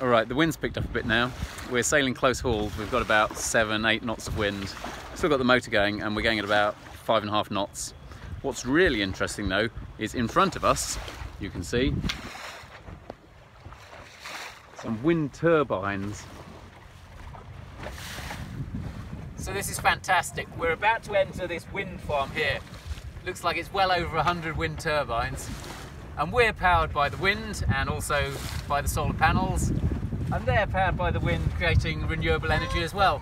All right, the wind's picked up a bit now. We're sailing close hauled. We've got about seven, eight knots of wind. Still got the motor going and we're going at about five and a half knots. What's really interesting though is in front of us, you can see some wind turbines. So this is fantastic. We're about to enter this wind farm here. Looks like it's well over 100 wind turbines. And we're powered by the wind and also by the solar panels and they're powered by the wind creating renewable energy as well.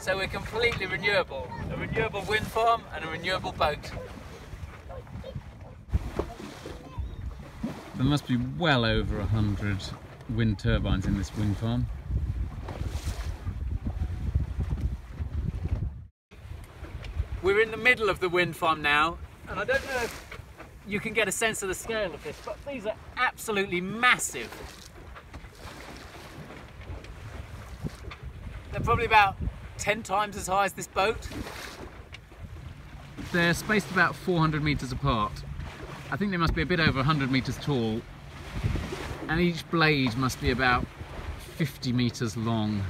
So we're completely renewable. A renewable wind farm and a renewable boat. There must be well over a hundred wind turbines in this wind farm. We're in the middle of the wind farm now and I don't know if you can get a sense of the scale of this but these are absolutely massive. They're probably about 10 times as high as this boat. They're spaced about 400 metres apart. I think they must be a bit over 100 metres tall and each blade must be about 50 metres long.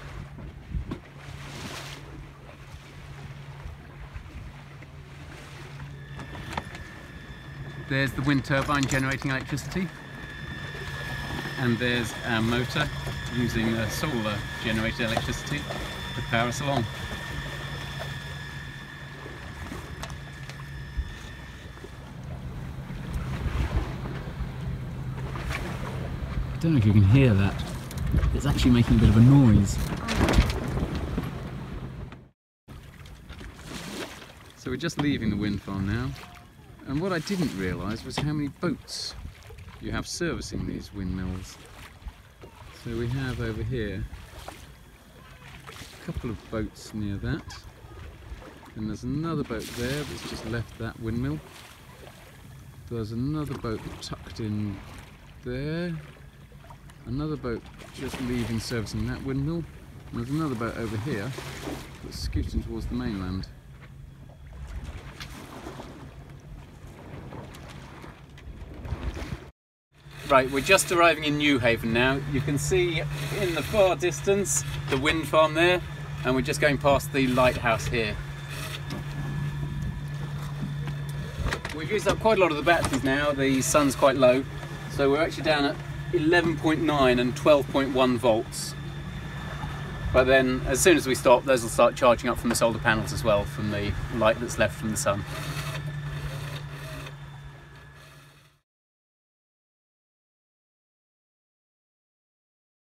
There's the wind turbine generating electricity and there's our motor using solar generated electricity to power us along. I don't know if you can hear that. It's actually making a bit of a noise. So we're just leaving the wind farm now. And what I didn't realise was how many boats you have servicing these windmills. So we have over here a couple of boats near that. And there's another boat there that's just left that windmill. There's another boat tucked in there. Another boat just leaving servicing that windmill. And there's another boat over here that's scooting towards the mainland. Right, we're just arriving in Newhaven now. You can see in the far distance the wind farm there, and we're just going past the lighthouse here. We've used up quite a lot of the batteries now, the sun's quite low, so we're actually down at 11.9 and 12.1 volts. But then, as soon as we stop, those will start charging up from the solar panels as well, from the light that's left from the sun.